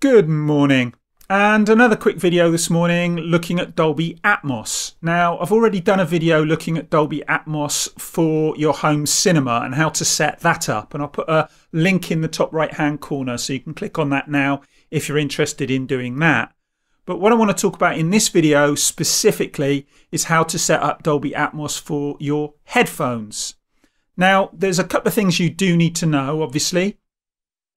Good morning. And another quick video this morning looking at Dolby Atmos. Now, I've already done a video looking at Dolby Atmos for your home cinema and how to set that up. And I'll put a link in the top right hand corner so you can click on that now if you're interested in doing that. But what I want to talk about in this video specifically is how to set up Dolby Atmos for your headphones. Now, there's a couple of things you do need to know, obviously.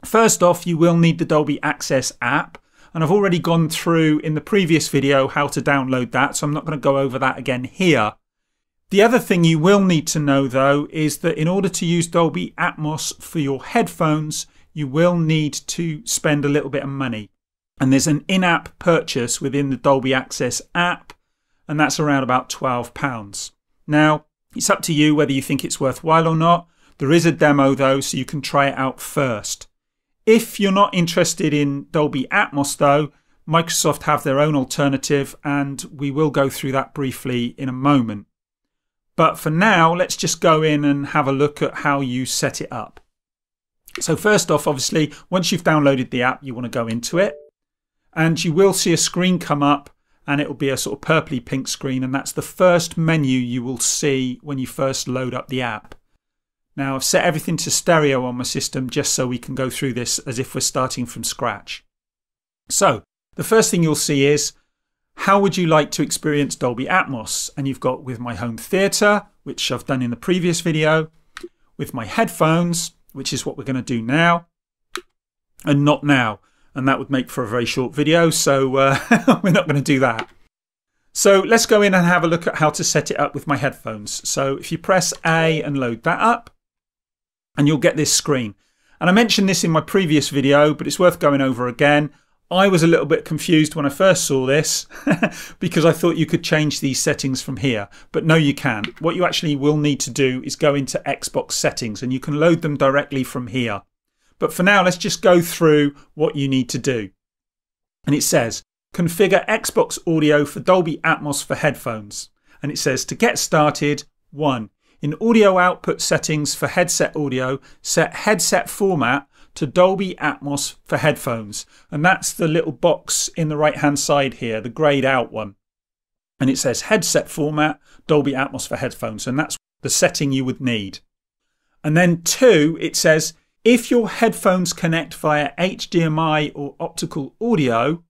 First off, you will need the Dolby Access app and I've already gone through in the previous video how to download that so I'm not going to go over that again here. The other thing you will need to know though is that in order to use Dolby Atmos for your headphones you will need to spend a little bit of money and there's an in-app purchase within the Dolby Access app and that's around about £12. Now it's up to you whether you think it's worthwhile or not. There is a demo though so you can try it out first. If you're not interested in Dolby Atmos, though, Microsoft have their own alternative, and we will go through that briefly in a moment. But for now, let's just go in and have a look at how you set it up. So, first off, obviously, once you've downloaded the app, you want to go into it, and you will see a screen come up, and it will be a sort of purpley pink screen, and that's the first menu you will see when you first load up the app. Now I've set everything to stereo on my system just so we can go through this as if we're starting from scratch. So the first thing you'll see is how would you like to experience Dolby Atmos? And you've got with my home theatre, which I've done in the previous video, with my headphones, which is what we're going to do now, and not now. And that would make for a very short video, so uh, we're not going to do that. So let's go in and have a look at how to set it up with my headphones. So if you press A and load that up, and you'll get this screen. And I mentioned this in my previous video, but it's worth going over again. I was a little bit confused when I first saw this because I thought you could change these settings from here, but no, you can't. What you actually will need to do is go into Xbox settings and you can load them directly from here. But for now, let's just go through what you need to do. And it says configure Xbox audio for Dolby Atmos for headphones. And it says to get started, one, in audio output settings for headset audio, set headset format to Dolby Atmos for headphones. And that's the little box in the right hand side here, the grayed out one. And it says headset format, Dolby Atmos for headphones. And that's the setting you would need. And then two, it says if your headphones connect via HDMI or optical audio,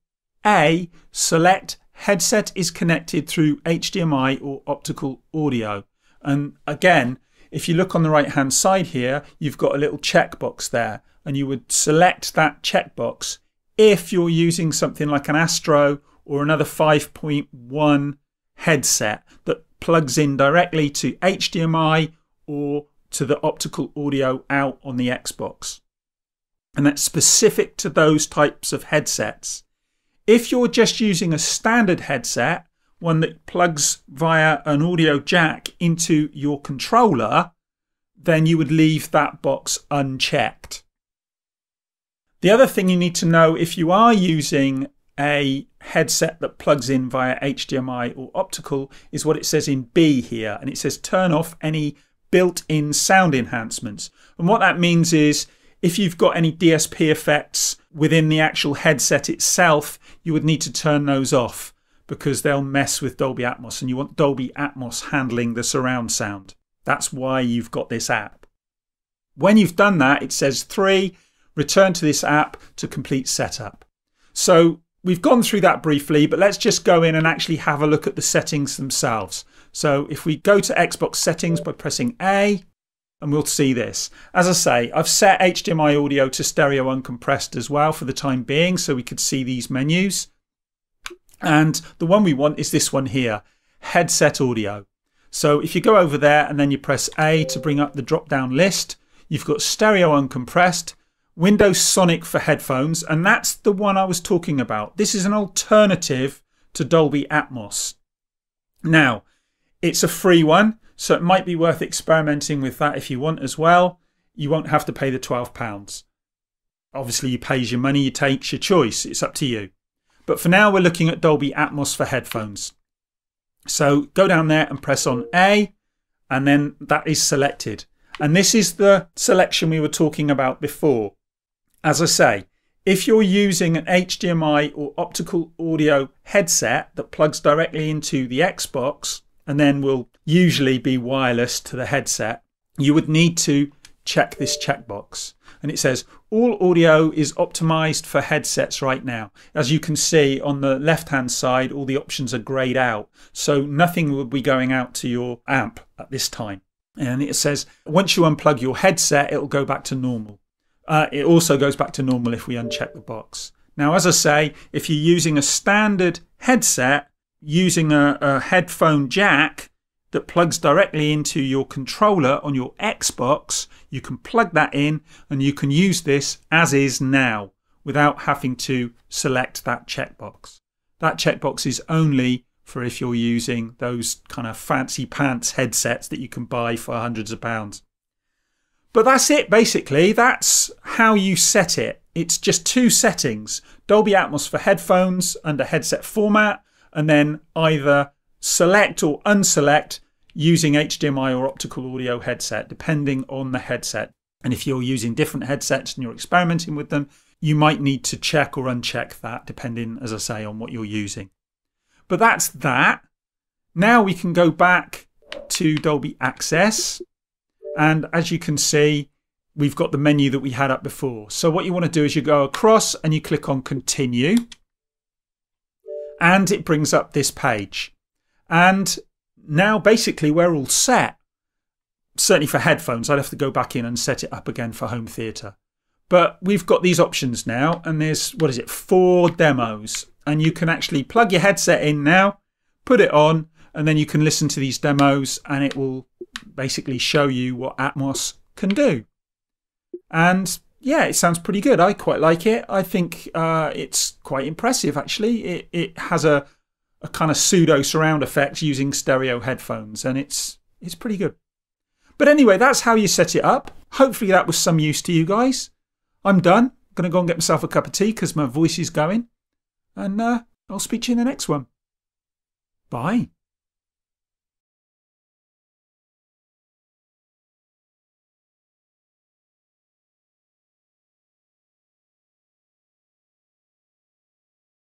A, select headset is connected through HDMI or optical audio. And again, if you look on the right hand side here, you've got a little checkbox there, and you would select that checkbox if you're using something like an Astro or another 5.1 headset that plugs in directly to HDMI or to the optical audio out on the Xbox. And that's specific to those types of headsets. If you're just using a standard headset, one that plugs via an audio jack into your controller, then you would leave that box unchecked. The other thing you need to know if you are using a headset that plugs in via HDMI or optical is what it says in B here, and it says turn off any built in sound enhancements. And what that means is if you've got any DSP effects within the actual headset itself, you would need to turn those off because they'll mess with Dolby Atmos and you want Dolby Atmos handling the surround sound. That's why you've got this app. When you've done that, it says three, return to this app to complete setup. So we've gone through that briefly, but let's just go in and actually have a look at the settings themselves. So if we go to Xbox settings by pressing A, and we'll see this. As I say, I've set HDMI audio to stereo uncompressed as well for the time being, so we could see these menus. And the one we want is this one here, headset audio. So if you go over there and then you press A to bring up the drop down list, you've got stereo uncompressed, Windows Sonic for headphones, and that's the one I was talking about. This is an alternative to Dolby Atmos. Now, it's a free one, so it might be worth experimenting with that if you want as well. You won't have to pay the £12. Obviously, you pays your money, you take your choice. It's up to you. But for now, we're looking at Dolby Atmos for headphones. So go down there and press on A, and then that is selected. And this is the selection we were talking about before. As I say, If you're using an HDMI or optical audio headset that plugs directly into the Xbox and then will usually be wireless to the headset, you would need to check this checkbox. And it says all audio is optimized for headsets right now. As you can see on the left hand side, all the options are grayed out. So nothing will be going out to your amp at this time. And it says once you unplug your headset, it'll go back to normal. Uh, it also goes back to normal if we uncheck the box. Now, as I say, if you're using a standard headset, using a, a headphone jack that plugs directly into your controller on your Xbox, you can plug that in and you can use this as is now without having to select that checkbox. That checkbox is only for if you're using those kind of fancy pants headsets that you can buy for hundreds of pounds. But that's it basically. That's how you set it. It's just two settings Dolby Atmos for headphones under headset format, and then either select or unselect using HDMI or optical audio headset, depending on the headset. And if you're using different headsets and you're experimenting with them, you might need to check or uncheck that, depending, as I say, on what you're using. But that's that. Now we can go back to Dolby Access and as you can see, we've got the menu that we had up before. So what you want to do is you go across and you click on continue. And it brings up this page. And now basically we're all set. Certainly for headphones, I'd have to go back in and set it up again for home theatre. But we've got these options now, and there's, what is it, four demos. And you can actually plug your headset in now, put it on, and then you can listen to these demos and it will basically show you what Atmos can do. And yeah, it sounds pretty good. I quite like it. I think uh, it's quite impressive actually. It it has a a kind of pseudo surround effect using stereo headphones, and it's it's pretty good. But anyway, that's how you set it up. Hopefully that was some use to you guys. I'm done. I'm gonna go and get myself a cup of tea because my voice is going, and uh, I'll speak to you in the next one. Bye.